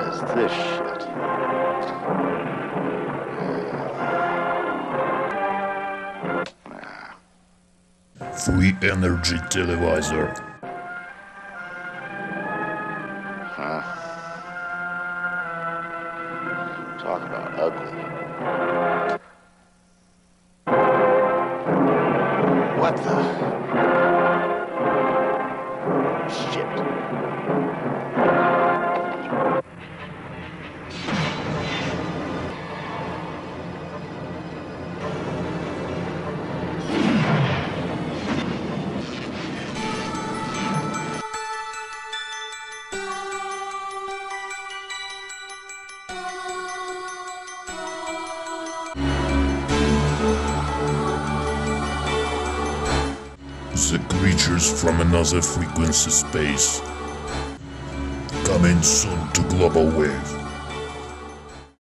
is this shit? Free Energy Televisor. Huh? Talk about ugly. What the? Shit. The creatures from another frequency space. Coming soon to Global Wave.